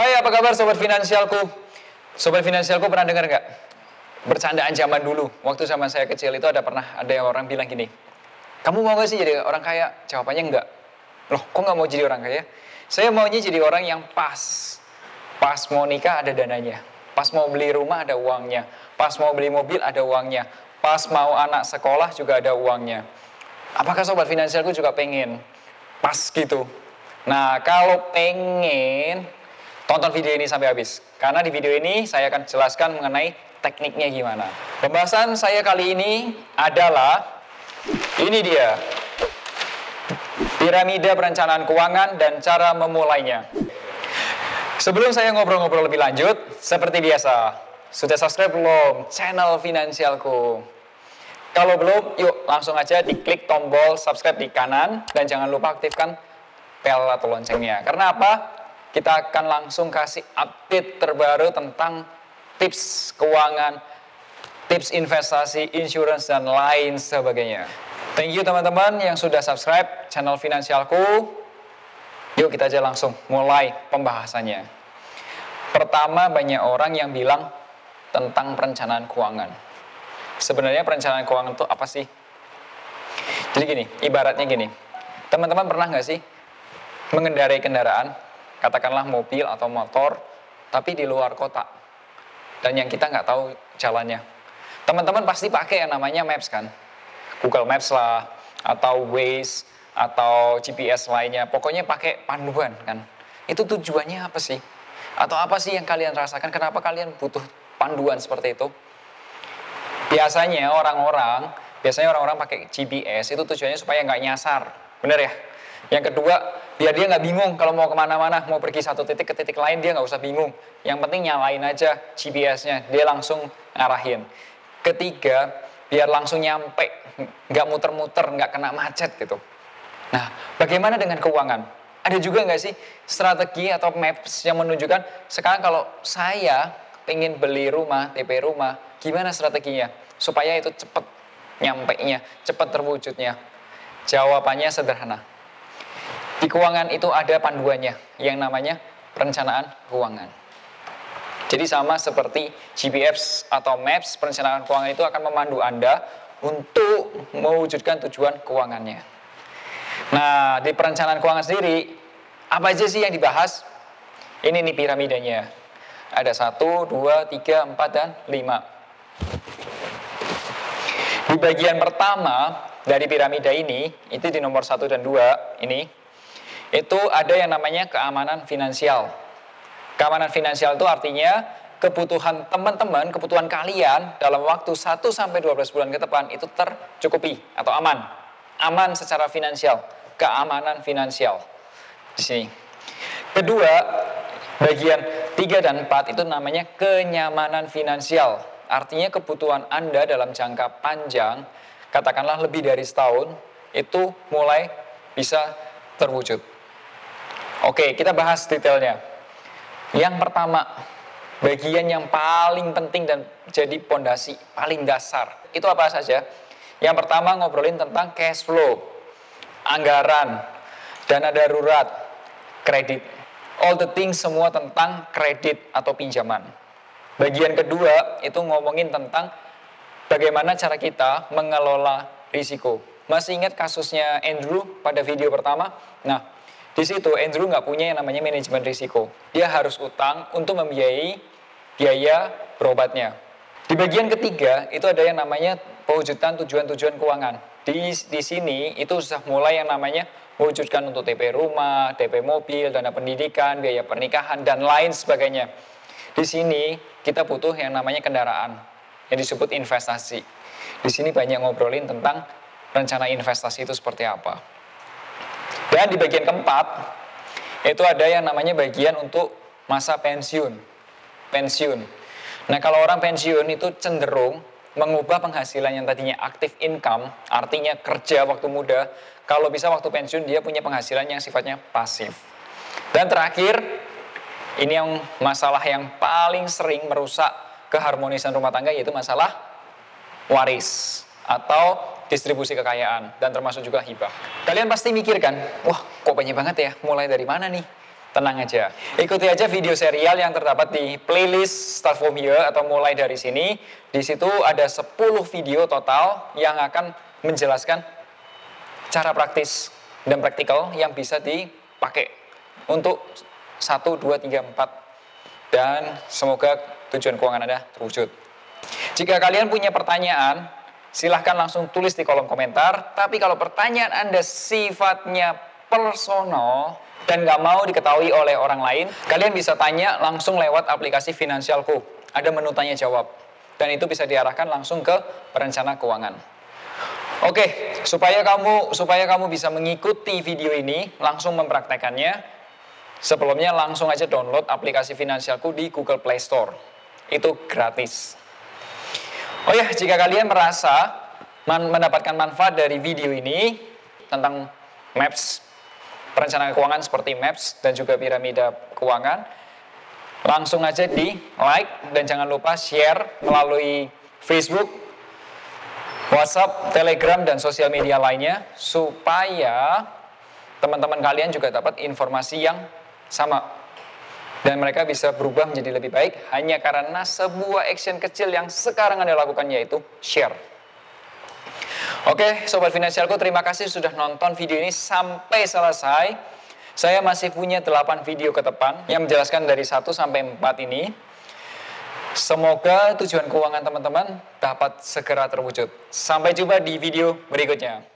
Hai apa kabar sobat finansialku? Sobat finansialku pernah dengar nggak? Bercandaan zaman dulu, waktu zaman saya kecil itu ada pernah ada yang orang bilang gini, kamu mau gak sih jadi orang kaya? Jawabannya enggak. Loh, kok nggak mau jadi orang kaya? Saya maunya jadi orang yang pas. Pas mau nikah ada dananya. Pas mau beli rumah ada uangnya. Pas mau beli mobil ada uangnya. Pas mau anak sekolah juga ada uangnya. Apakah sobat finansialku juga pengen pas gitu? Nah, kalau pengen tonton video ini sampai habis. Karena di video ini saya akan jelaskan mengenai tekniknya gimana. Pembahasan saya kali ini adalah ini dia. Piramida perencanaan keuangan dan cara memulainya. Sebelum saya ngobrol-ngobrol lebih lanjut, seperti biasa, sudah subscribe belum channel finansialku? Kalau belum, yuk langsung aja diklik tombol subscribe di kanan dan jangan lupa aktifkan bel atau loncengnya. Karena apa? Kita akan langsung kasih update terbaru tentang tips keuangan, tips investasi, insurance, dan lain sebagainya. Thank you teman-teman yang sudah subscribe channel finansialku. Yuk kita aja langsung mulai pembahasannya. Pertama banyak orang yang bilang tentang perencanaan keuangan. Sebenarnya perencanaan keuangan itu apa sih? Jadi gini, ibaratnya gini. Teman-teman pernah nggak sih mengendarai kendaraan, katakanlah mobil atau motor, tapi di luar kota, dan yang kita nggak tahu jalannya. Teman-teman pasti pakai yang namanya Maps kan? Google Maps lah, atau Waze, atau GPS lainnya. Pokoknya pakai panduan kan. Itu tujuannya apa sih? Atau apa sih yang kalian rasakan? Kenapa kalian butuh panduan seperti itu? Biasanya orang-orang, biasanya orang-orang pakai GPS itu tujuannya supaya nggak nyasar. Bener ya? Yang kedua, biar dia nggak bingung kalau mau ke mana-mana, mau pergi satu titik ke titik lain, dia nggak usah bingung. Yang penting nyalain aja GPS-nya, dia langsung ngarahin. Ketiga, biar langsung nyampe, nggak muter-muter, nggak kena macet gitu. Nah, bagaimana dengan keuangan? Ada juga nggak sih strategi atau maps yang menunjukkan sekarang kalau saya pengen beli rumah, TP rumah, gimana strateginya supaya itu cepat nyampe-nya, cepat terwujudnya? Jawabannya sederhana. Di keuangan itu ada panduannya yang namanya perencanaan keuangan. Jadi sama seperti GPS atau Maps, perencanaan keuangan itu akan memandu Anda untuk mewujudkan tujuan keuangannya. Nah, di perencanaan keuangan sendiri, apa aja sih yang dibahas? Ini nih piramidanya. Ada satu, dua, tiga, empat, dan lima. Di bagian pertama dari piramida ini, itu di nomor satu dan dua, ini, itu ada yang namanya keamanan finansial. Keamanan finansial itu artinya kebutuhan teman-teman, kebutuhan kalian dalam waktu 1 sampai 12 bulan ke depan itu tercukupi atau aman. Aman secara finansial, keamanan finansial. Di sini. Kedua, bagian 3 dan 4 itu namanya kenyamanan finansial. Artinya kebutuhan Anda dalam jangka panjang, katakanlah lebih dari setahun, itu mulai bisa terwujud. Oke, kita bahas detailnya. Yang pertama, bagian yang paling penting dan jadi pondasi paling dasar. Itu apa saja? Yang pertama ngobrolin tentang cash flow, anggaran, dana darurat, kredit. All the things semua tentang kredit atau pinjaman. Bagian kedua itu ngomongin tentang bagaimana cara kita mengelola risiko. Masih ingat kasusnya Andrew pada video pertama? Nah, di situ Andrew nggak punya yang namanya manajemen risiko. Dia harus utang untuk membiayai biaya berobatnya. Di bagian ketiga itu ada yang namanya pewujudan tujuan-tujuan keuangan. Di, di sini itu sudah mulai yang namanya mewujudkan untuk TP rumah, TP mobil, dana pendidikan, biaya pernikahan, dan lain sebagainya. Di sini kita butuh yang namanya kendaraan, yang disebut investasi. Di sini banyak ngobrolin tentang rencana investasi itu seperti apa. Dan di bagian keempat, itu ada yang namanya bagian untuk masa pensiun. Pensiun. Nah kalau orang pensiun itu cenderung mengubah penghasilan yang tadinya aktif income, artinya kerja waktu muda, kalau bisa waktu pensiun dia punya penghasilan yang sifatnya pasif. Dan terakhir, ini yang masalah yang paling sering merusak keharmonisan rumah tangga yaitu masalah waris atau distribusi kekayaan dan termasuk juga hibah. Kalian pasti mikir kan, wah kok banyak banget ya, mulai dari mana nih? tenang aja. Ikuti aja video serial yang terdapat di playlist Start From Here atau mulai dari sini. Di situ ada 10 video total yang akan menjelaskan cara praktis dan praktikal yang bisa dipakai untuk 1, 2, 3, 4. Dan semoga tujuan keuangan Anda terwujud. Jika kalian punya pertanyaan, silahkan langsung tulis di kolom komentar. Tapi kalau pertanyaan Anda sifatnya personal dan nggak mau diketahui oleh orang lain, kalian bisa tanya langsung lewat aplikasi Finansialku. Ada menu tanya jawab. Dan itu bisa diarahkan langsung ke perencana keuangan. Oke, supaya kamu supaya kamu bisa mengikuti video ini, langsung mempraktekannya. Sebelumnya langsung aja download aplikasi Finansialku di Google Play Store. Itu gratis. Oh ya, jika kalian merasa man mendapatkan manfaat dari video ini tentang maps perencanaan keuangan seperti maps dan juga piramida keuangan, langsung aja di like dan jangan lupa share melalui Facebook, WhatsApp, Telegram dan sosial media lainnya supaya teman-teman kalian juga dapat informasi yang sama dan mereka bisa berubah menjadi lebih baik hanya karena sebuah action kecil yang sekarang Anda lakukan yaitu share. Oke, sobat finansialku, terima kasih sudah nonton video ini sampai selesai. Saya masih punya 8 video ke depan yang menjelaskan dari 1 sampai 4 ini. Semoga tujuan keuangan teman-teman dapat segera terwujud. Sampai jumpa di video berikutnya.